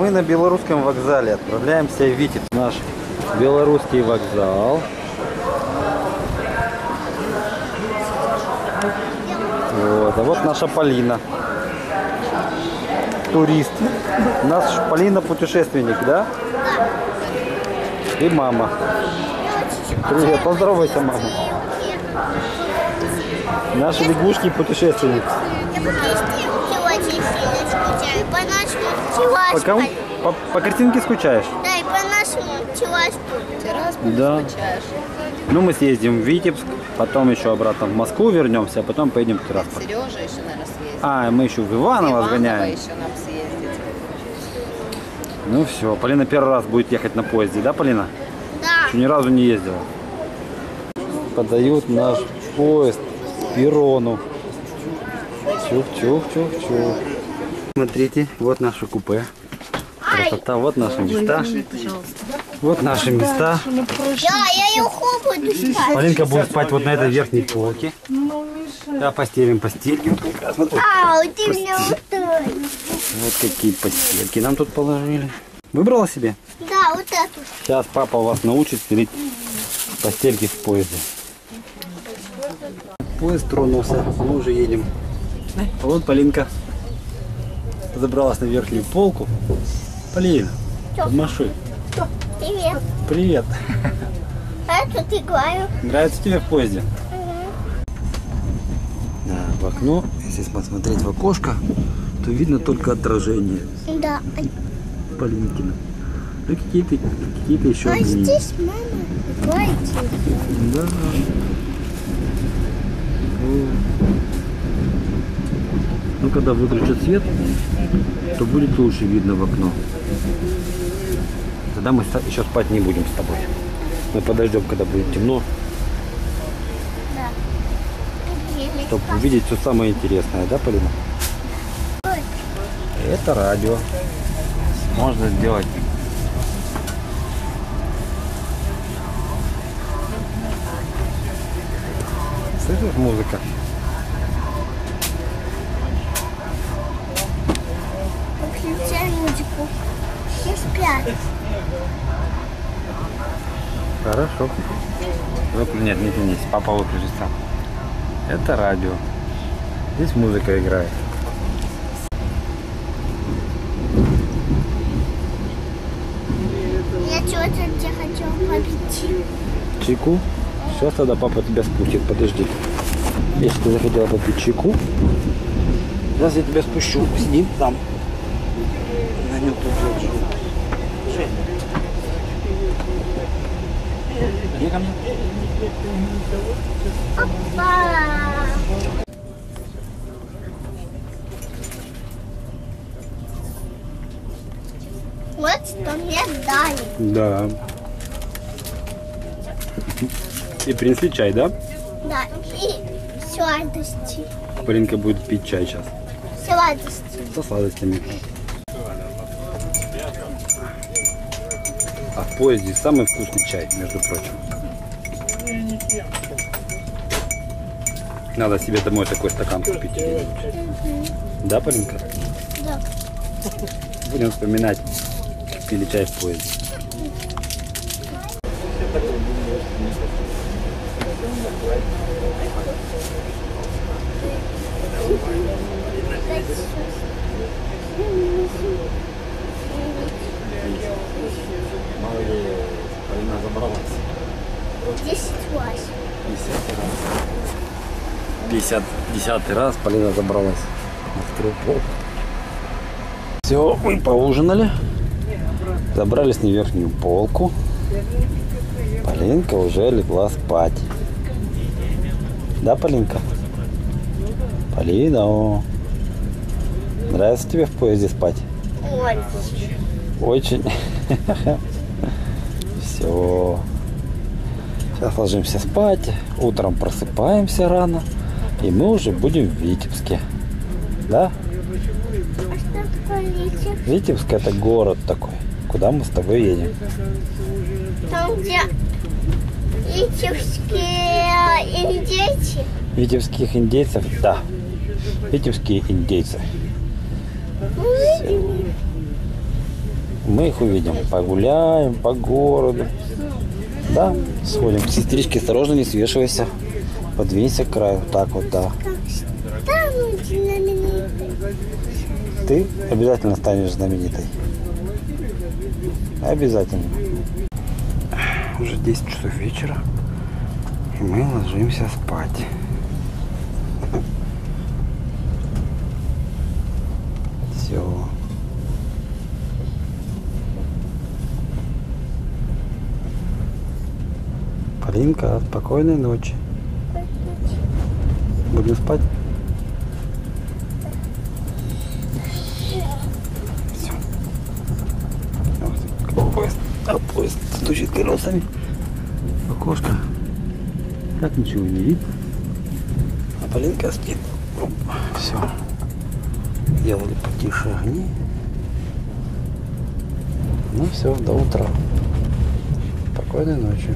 Мы на белорусском вокзале отправляемся в Витебск. Наш белорусский вокзал. Вот, а вот наша Полина. Турист. У нас Полина путешественник, да? И мама. Привет, поздоровайся, мама. Наши лягушки путешественник. Я скучаю. По кому? По, по картинке скучаешь? Да, и по нашему Тиваспу. Тирасполь Да. скучаешь. Ну, мы съездим в Витебск, потом еще обратно в Москву вернемся, а потом поедем в Тирасполь. Сережа еще, наверное, съездит. А, мы еще в Иваново Иваново сгоняем. еще нам съездить. Ну все, Полина первый раз будет ехать на поезде, да, Полина? Да. Еще ни разу не ездила. Подают наш поезд перрону. Чух-чух-чух-чух. Смотрите, вот наше купе. Красота, вот наши места. Вот наши места. Да. Полинка будет спать вот на этой верхней полке. Постелим постелью. Смотри. Ау, ты меня устроил. Вот какие постельки нам тут положили. Выбрала себе? Да, вот эту. Сейчас папа вас научит стелить постельки в поезде. Поезд тронулся, мы уже едем. А вот Полинка забралась на верхнюю полку. Полина, помаши. Привет. Привет. Это ты говорю. Нравится тебе в поезде? Да, в окно, если посмотреть в окошко, то видно только отражение Да. Полинкина. Ну какие-то какие еще А здесь мама. Да. Когда выключат свет, то будет лучше видно в окно. Тогда мы еще спать не будем с тобой. Мы подождем, когда будет темно, Да. чтобы увидеть все самое интересное, да, Полина? Это радио. Можно сделать. Слышишь музыка? Все спят. Хорошо. Вот, нет, не тянись, папа выключит сам. Это радио. Здесь музыка играет. Я что-то тебе хотел побить. Чайку? Сейчас тогда папа тебя спустит, подожди. Если ты захотела попить чайку, сейчас я тебя спущу. Сидим там. Нем тут вот живу. Жень. Иди ко мне. Па. Вот что мне дали. Да. И принесли чай, да? Да, и сладости. Полинка будет пить чай сейчас. Сладости. Со сладостями. А в поезде самый вкусный чай, между прочим. Надо себе домой такой стакан купить. Да, Полинка? Да. Будем вспоминать, пили чай в поезде. Забралась. Десять восемь. 50, 10 раз Полина забралась вторую полку. Все, мы поужинали. Забрались на верхнюю полку. Полинка уже легла спать. Да, Полинка? Полина, нравится тебе в поезде спать? Очень. Очень. Все. Сейчас ложимся спать. Утром просыпаемся рано. И мы уже будем в Витебске. Да? А что такое Витебск? Витебск это город такой. Куда мы с тобой едем? Там, где витебские индейцы. Витебских индейцев? Да. Витебские индейцы. Мы видели. Мы их увидим. Погуляем по городу. Да, сходим. Сестрички, осторожно, не свешивайся. Подвинься к краю. Так вот, да. Ты обязательно станешь знаменитой. Обязательно. Уже 10 часов вечера. И мы ложимся спать. Все. Полинка, спокойной ночи. Будем спать? Все. Поезд, а стучит колесами. Окошко. Так ничего не видно. А Полинка спит. Все. Делали потише огни. Ну все, до утра. Спокойной ночи.